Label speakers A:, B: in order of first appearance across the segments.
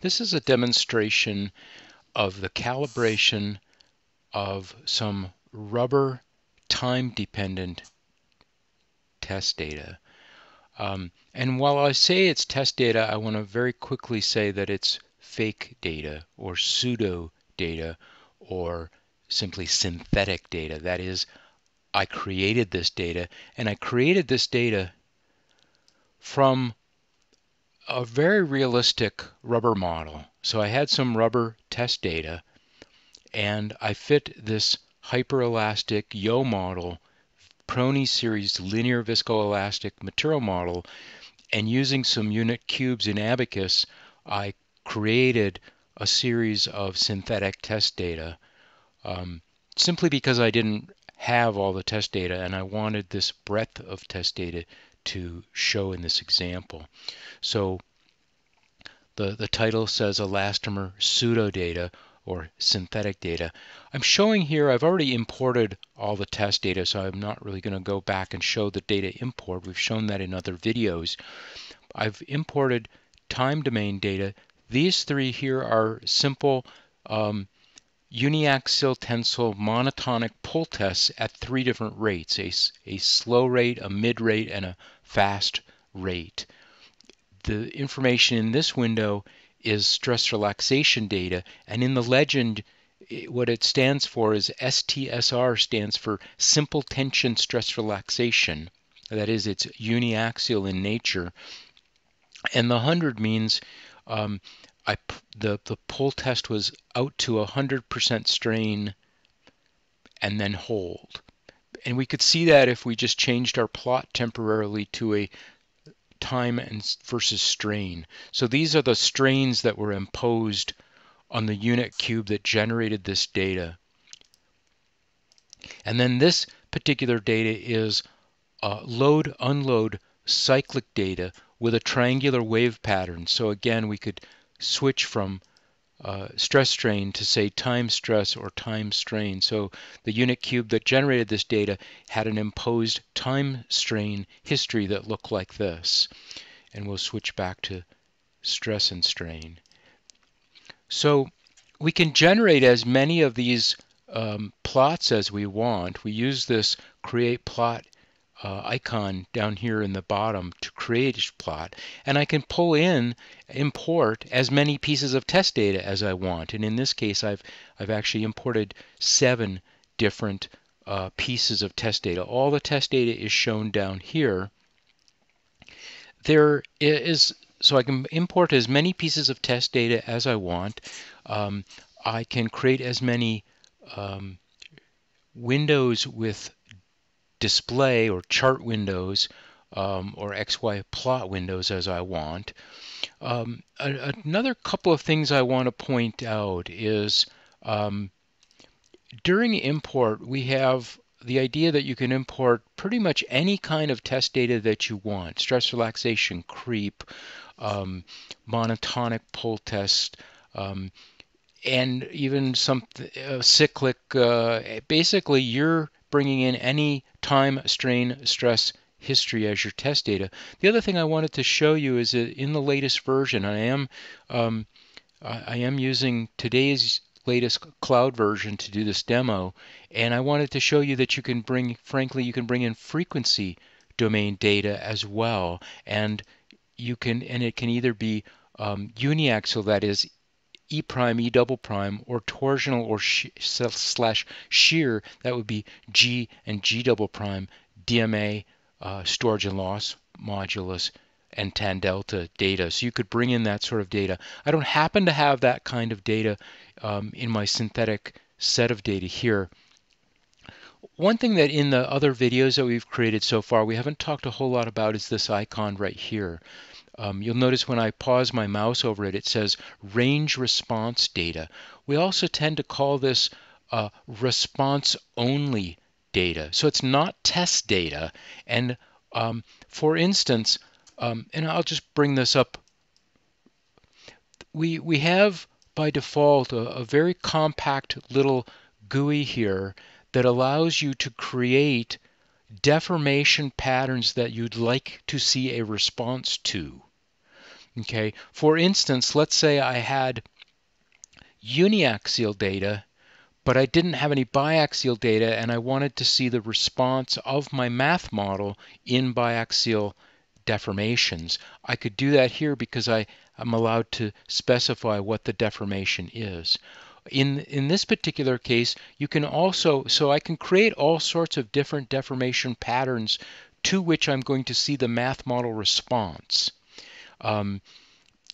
A: This is a demonstration of the calibration of some rubber time-dependent test data. Um, and while I say it's test data, I want to very quickly say that it's fake data or pseudo data or simply synthetic data. That is, I created this data and I created this data from a very realistic rubber model. So I had some rubber test data and I fit this hyperelastic Yeoh model, Prony series linear viscoelastic material model, and using some unit cubes in Abaqus, I created a series of synthetic test data um, simply because I didn't have all the test data and I wanted this breadth of test data to show in this example. So the, the title says elastomer pseudodata or synthetic data. I'm showing here, I've already imported all the test data, so I'm not really going to go back and show the data import. We've shown that in other videos. I've imported time domain data. These three here are simple um, uniaxial tensile monotonic pull tests at three different rates, a, a slow rate, a mid rate, and a fast rate. The information in this window is stress relaxation data, and in the legend, what it stands for is STSR stands for simple tension stress relaxation. That is, it's uniaxial in nature. And the 100 means um, I, the, the pull test was out to 100% strain and then hold. And we could see that if we just changed our plot temporarily to a time and versus strain. So these are the strains that were imposed on the unit cube that generated this data. And then this particular data is uh, load unload cyclic data with a triangular wave pattern. So again, we could switch from uh, stress strain to say time stress or time strain. So the unit cube that generated this data had an imposed time strain history that looked like this. And we'll switch back to stress and strain. So we can generate as many of these um, plots as we want. We use this create plot uh, icon down here in the bottom to create a plot and I can pull in import as many pieces of test data as I want. And in this case I've I've actually imported seven different uh, pieces of test data. All the test data is shown down here. There is so I can import as many pieces of test data as I want. Um, I can create as many um, windows with display or chart windows um, or XY plot windows as I want. Um, a, another couple of things I want to point out is um, during import we have the idea that you can import pretty much any kind of test data that you want. Stress relaxation, creep, um, monotonic pull test, um, and even some uh, cyclic. Uh, basically, you're bringing in any time, strain, stress history as your test data. The other thing I wanted to show you is that in the latest version, I am um, I am using today's latest cloud version to do this demo, and I wanted to show you that you can bring, frankly, you can bring in frequency domain data as well, and you can, and it can either be um, uniaxial, that is E prime, E double prime, or torsional or slash shear, that would be G and G double prime, DMA, uh, storage and loss modulus, and tan delta data. So you could bring in that sort of data. I don't happen to have that kind of data um, in my synthetic set of data here. One thing that in the other videos that we've created so far we haven't talked a whole lot about is this icon right here. Um, you'll notice when I pause my mouse over it, it says range response data. We also tend to call this uh, response only data. So it's not test data. And um, for instance, um, and I'll just bring this up, we, we have by default a, a very compact little GUI here that allows you to create deformation patterns that you'd like to see a response to. Okay, for instance, let's say I had uniaxial data, but I didn't have any biaxial data and I wanted to see the response of my math model in biaxial deformations. I could do that here because I am allowed to specify what the deformation is. In, in this particular case, you can also, so I can create all sorts of different deformation patterns to which I'm going to see the math model response. Um,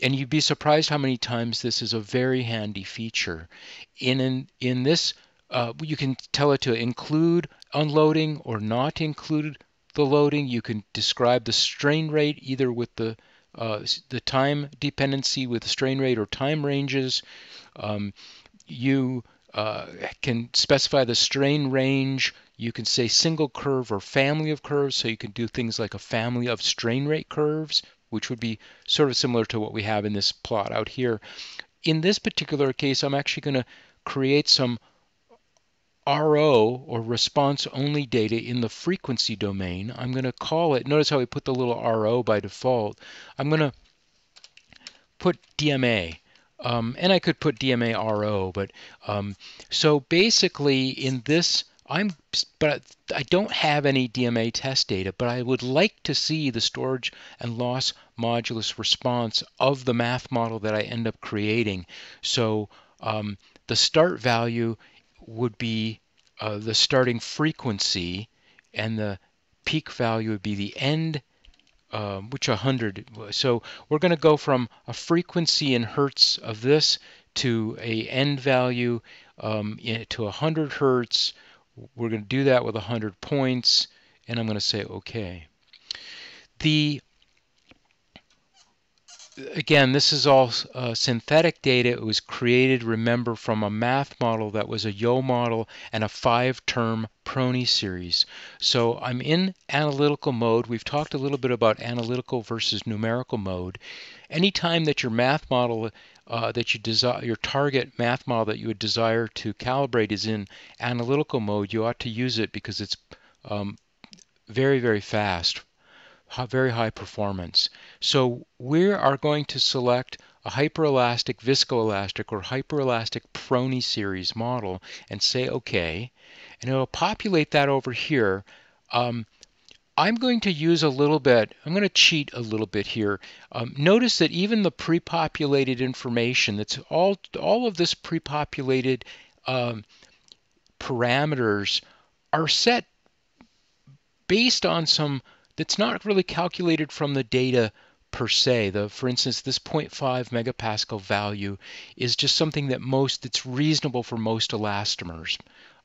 A: and you'd be surprised how many times this is a very handy feature. In in, in this, uh, you can tell it to include unloading or not include the loading. You can describe the strain rate either with the uh, the time dependency with strain rate or time ranges. Um, you uh, can specify the strain range. You can say single curve or family of curves, so you can do things like a family of strain rate curves which would be sort of similar to what we have in this plot out here. In this particular case, I'm actually going to create some RO or response only data in the frequency domain. I'm going to call it, notice how we put the little RO by default. I'm going to put DMA. Um, and I could put DMA RO, but um, so basically in this I'm but I don't have any DMA test data, but I would like to see the storage and loss modulus response of the math model that I end up creating. So um, the start value would be uh, the starting frequency, and the peak value would be the end, uh, which 100. So we're going to go from a frequency in hertz of this to a end value um, to 100 hertz we're going to do that with 100 points, and I'm going to say OK. The again, this is all uh, synthetic data. It was created, remember, from a math model that was a Yeoh model and a five-term Prony series. So I'm in analytical mode. We've talked a little bit about analytical versus numerical mode. Anytime that your math model uh, that you desire, your target math model that you would desire to calibrate is in analytical mode, you ought to use it because it's um, very, very fast, very high performance. So we are going to select a hyperelastic, viscoelastic, or hyperelastic Prony series model and say OK. And it'll populate that over here. Um, I'm going to use a little bit, I'm going to cheat a little bit here. Um, notice that even the pre-populated information, that's all, all of this pre-populated um, parameters are set based on some, that's not really calculated from the data per se. The, for instance, this 0.5 megapascal value is just something that most, it's reasonable for most elastomers,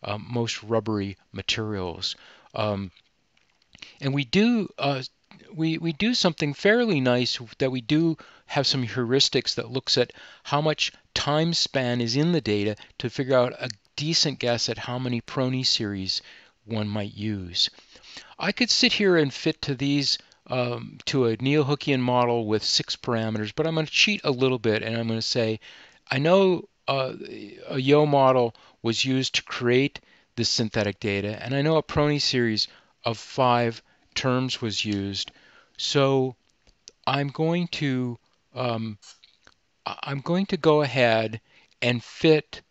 A: um, most rubbery materials. Um, and we do uh, we we do something fairly nice that we do have some heuristics that looks at how much time span is in the data to figure out a decent guess at how many Prony series one might use. I could sit here and fit to these um, to a Neo-Hookean model with six parameters, but I'm going to cheat a little bit and I'm going to say I know uh, a Yeoh model was used to create this synthetic data, and I know a Prony series of five terms was used. So I'm going to um, I'm going to go ahead and fit.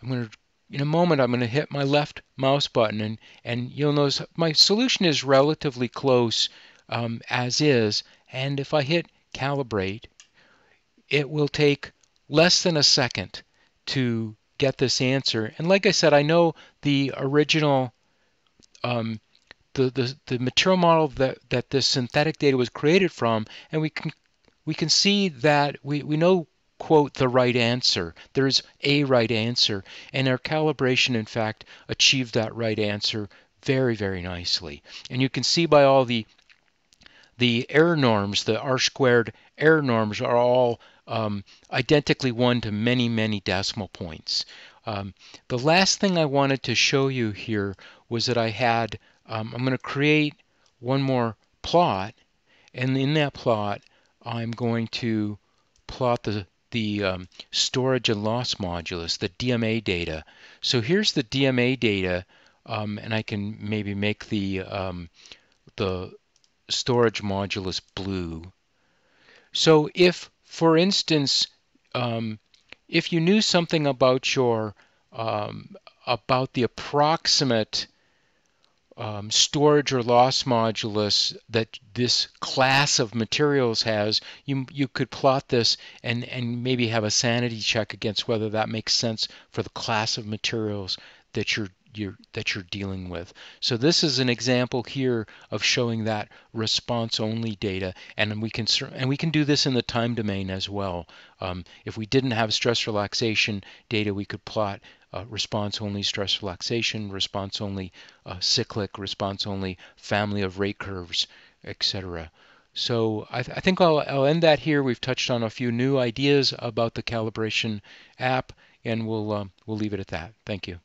A: I'm going to in a moment I'm going to hit my left mouse button and and you'll notice my solution is relatively close um, as is. And if I hit calibrate, it will take less than a second to get this answer. And like I said, I know the original um, the, the, the material model that, that this synthetic data was created from, and we can we can see that we, we know quote the right answer. There's a right answer, and our calibration, in fact, achieved that right answer very, very nicely. And you can see by all the the error norms, the R squared error norms, are all um, identically one to many, many decimal points. Um, the last thing I wanted to show you here was that I had um, I'm going to create one more plot and in that plot I'm going to plot the the um, storage and loss modulus, the DMA data. So here's the DMA data, um, and I can maybe make the um, the storage modulus blue. So if, for instance, um, if you knew something about your um, about the approximate um, storage or loss modulus that this class of materials has, you you could plot this and and maybe have a sanity check against whether that makes sense for the class of materials that you're you're, that you're dealing with. So this is an example here of showing that response only data and we can and we can do this in the time domain as well. Um, if we didn't have stress relaxation data we could plot uh, response only stress relaxation, response only uh, cyclic, response only family of rate curves, etc. So I, th I think I'll, I'll, end that here. We've touched on a few new ideas about the calibration app, and we'll, um, we'll leave it at that. Thank you.